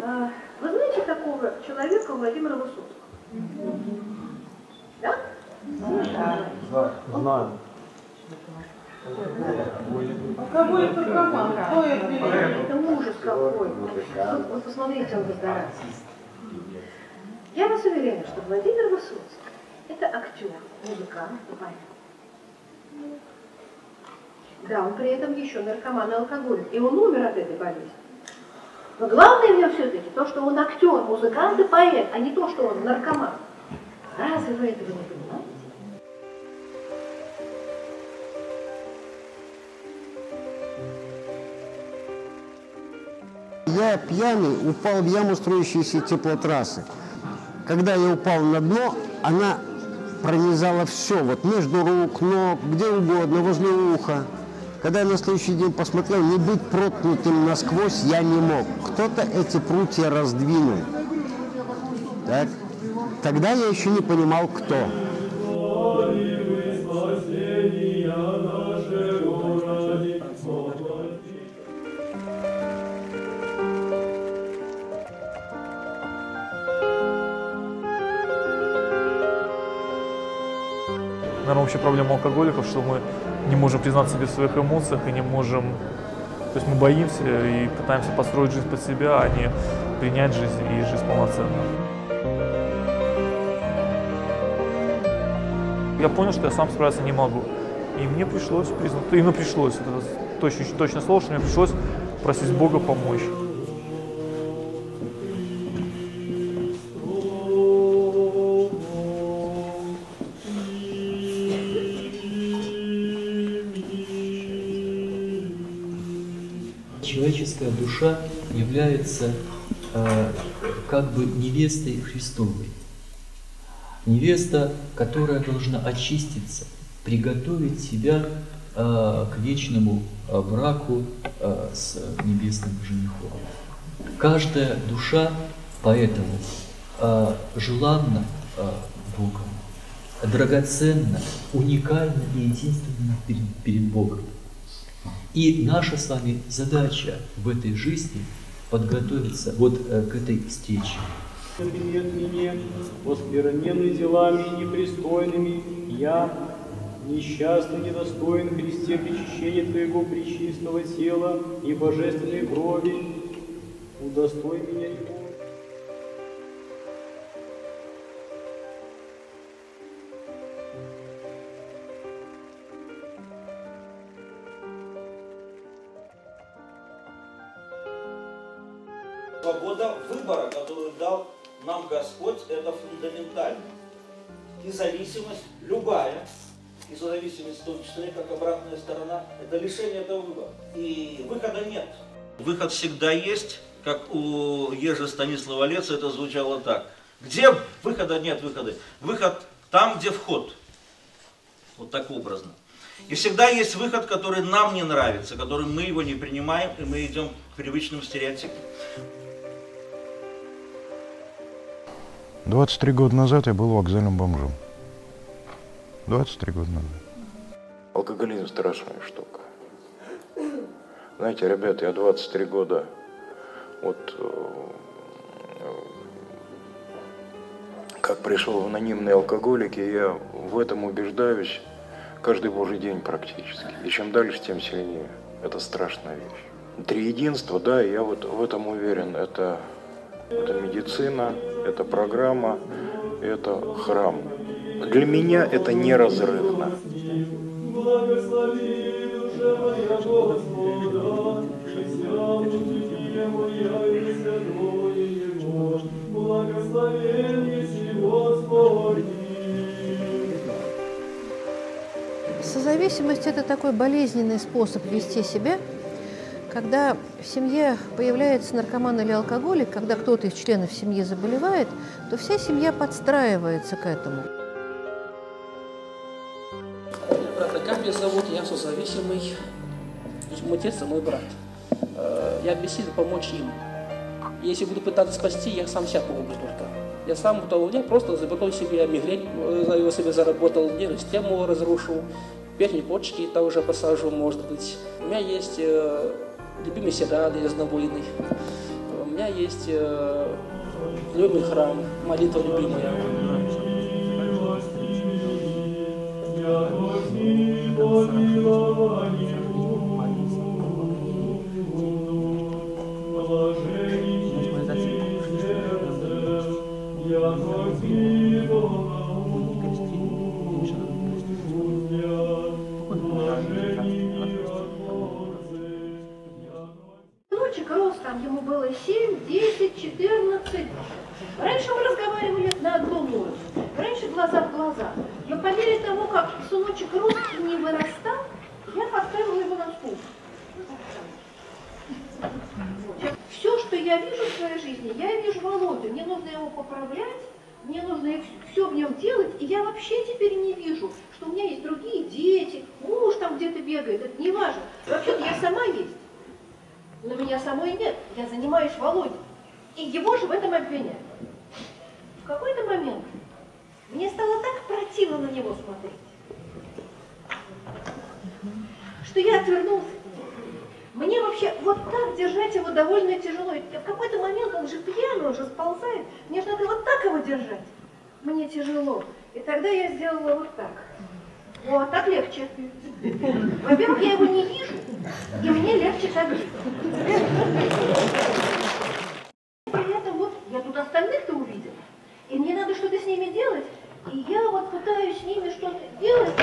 А, Вы знаете такого человека Владимира Высоцкого? Да? Знаю. Алкоголик наркоман. Кто это Это ужас какой. Вы посмотрите, он выздоравливает. Я вас уверяю, что Владимир Высоцкий – это актер, музыкант и поэт. Да, он при этом еще наркоман и алкоголик. И он умер от этой болезни. Но главное в нем все-таки то, что он актер, музыкант и поэт, а не то, что он наркоман. Разве вы этого не понимаете? Я пьяный упал в яму строящейся теплотрассы. Когда я упал на дно, она пронизала все, вот между рук, ног, где угодно, возле уха. Когда я на следующий день посмотрел, не быть проткнутым насквозь я не мог. Кто-то эти прутья раздвинул. Так? Тогда я еще не понимал, кто. Наверное, вообще проблема алкоголиков, что мы не можем признаться себе в своих эмоциях и не можем... То есть мы боимся и пытаемся построить жизнь под себя, а не принять жизнь и жить полноценно. Я понял, что я сам справиться не могу. И мне пришлось признать, именно пришлось, это точно, точное слово, что мне пришлось просить Бога помочь. Человеческая душа является э, как бы невестой Христовой. Невеста, которая должна очиститься, приготовить себя э, к вечному э, браку э, с небесным женихом. Каждая душа поэтому э, желанна э, Богом, драгоценна, уникальна и единственна перед, перед Богом. И наша с вами задача в этой жизни подготовиться вот э, к этой встрече. Привет мне, оскверненный делами непристойными, я, несчастный, недостоин Христе причащения Твоего пречистого тела и божественной крови, удостой меня его. Свобода выбора, которую дал нам Господь, это фундаментально. Независимость любая, и зависимость в том числе, как обратная сторона, это лишение этого выбора. И выхода нет. Выход всегда есть, как у Ежи Станислава Леца это звучало так. Где выхода нет выхода? Выход там, где вход. Вот так образно. И всегда есть выход, который нам не нравится, который мы его не принимаем, и мы идем к привычным стереотипам. 23 года назад я был вокзальным бомжом. 23 года назад. Алкоголизм страшная штука. Знаете, ребята, я 23 года вот э, как пришел в анонимные алкоголики, я в этом убеждаюсь каждый божий день практически. И чем дальше, тем сильнее. Это страшная вещь. Триединство, да, я вот в этом уверен. Это, это медицина, это программа, это храм. Для меня это неразрывно. Созависимость – это такой болезненный способ вести себя, когда в семье появляется наркоман или алкоголик, когда кто-то из членов семьи заболевает, то вся семья подстраивается к этому. Как меня зовут? Я созависимый. Мой отец и мой брат. Э, Я бессилен помочь им. Если буду пытаться спасти, я сам себя погублю только. Я сам готов, я просто заработал себе мигрень, э, его себе заработал, нервную систему разрушу, верхние почки там уже посажу, может быть. У меня есть э, любимый сериал разнобойный. У меня меня есть э, любимый храм, молитва любимая. Как сыночек и не вырастал, я поставила его на стул. Все, что я вижу в своей жизни, я вижу Володю. Мне нужно его поправлять, мне нужно все в нем делать, и я вообще теперь не вижу, что у меня есть другие дети, муж там где-то бегает, это не важно. Вообще-то я сама есть. Но меня самой нет, я занимаюсь Володей. И его же в этом обвиняют. В какой-то момент мне стало противно на него смотреть, что я отвернулась. Мне вообще вот так держать его довольно тяжело. И в какой-то момент он же пьяный, уже сползает. Мне же надо вот так его держать. Мне тяжело. И тогда я сделала вот так. Вот, так легче. Во-первых, я его не вижу, и мне легче так. При этом вот я тут остальных-то увидела, и мне надо что-то с ними делать, и я ними что-то делать.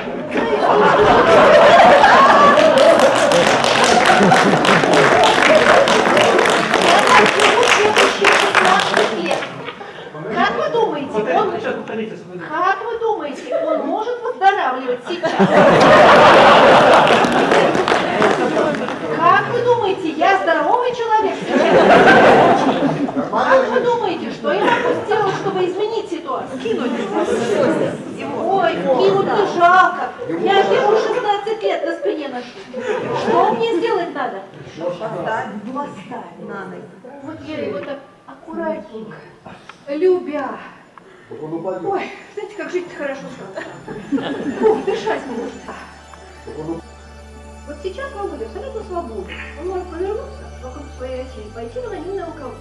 Как вы думаете, он... Как вы думаете, он может выздоравливать сейчас? Как вы думаете, я здоровый человек сейчас? Как вы думаете, что я могу сделать, чтобы изменить ситуацию? Кинуть Ой, кинуть не жалко. Я же ему 16 лет на спине ношу. Что мне сделать надо? Поставить. Поставить надо. Вот я его так аккуратненько, любя. Ой, знаете, как жить хорошо стало. Ух, дышать не нужно. Вот сейчас Володя абсолютно свободен. Он может повернуться вокруг своей оси и пойти в анонимный алкоголь.